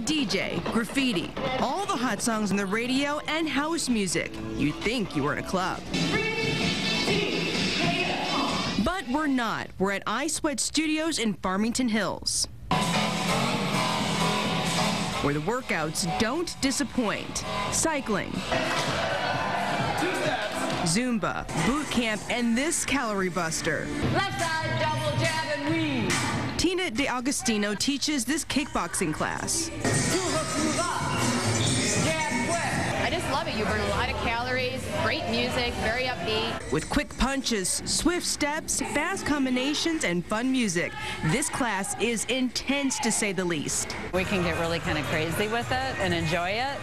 DJ, graffiti, all the hot songs on the radio, and house music. You'd think you were in a club. But we're not. We're at I Sweat Studios in Farmington Hills. Where the workouts don't disappoint. Cycling. Zumba, boot camp, and this calorie buster. Left side double jab and weave. Tina DeAugustino teaches this kickboxing class. You burn a lot of calories, great music, very upbeat. With quick punches, swift steps, fast combinations, and fun music, this class is intense to say the least. We can get really kind of crazy with it and enjoy it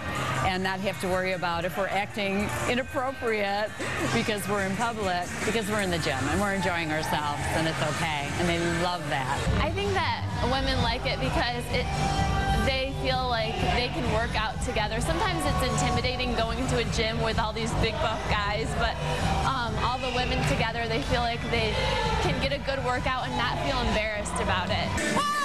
and not have to worry about if we're acting inappropriate because we're in public, because we're in the gym and we're enjoying ourselves and it's okay. And they love that. I think that women like it because it they feel like they can work out together. Sometimes it's intimidating going into a gym with all these big buff guys, but um, all the women together, they feel like they can get a good workout and not feel embarrassed about it.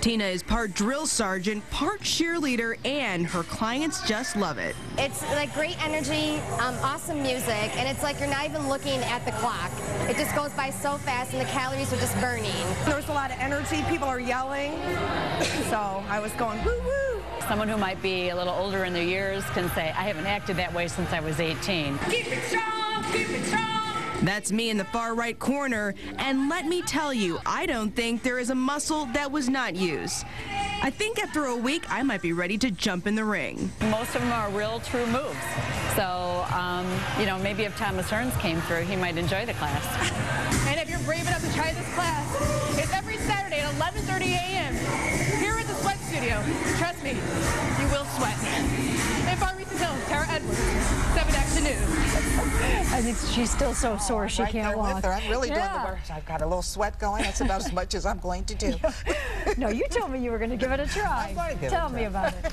Tina is part drill sergeant, part cheerleader, and her clients just love it. It's like great energy, um, awesome music, and it's like you're not even looking at the clock. It just goes by so fast, and the calories are just burning. There's a lot of energy. People are yelling. so I was going, woo woo. Someone who might be a little older in their years can say, I haven't acted that way since I was 18. Keep it strong, keep it strong. That's me in the far right corner, and let me tell you, I don't think there is a muscle that was not used. I think after a week, I might be ready to jump in the ring. Most of them are real true moves. So, um, you know, maybe if Thomas Hearns came through, he might enjoy the class. And if you're brave enough to try this class, it's every Saturday at 11.30 a.m. She's still so oh, sore she right can't walk. I'm really doing the work. I've got a little sweat going. That's about as much as I'm going to do. no, you told me you were going to give it a try. I'm gonna it a Tell me about it.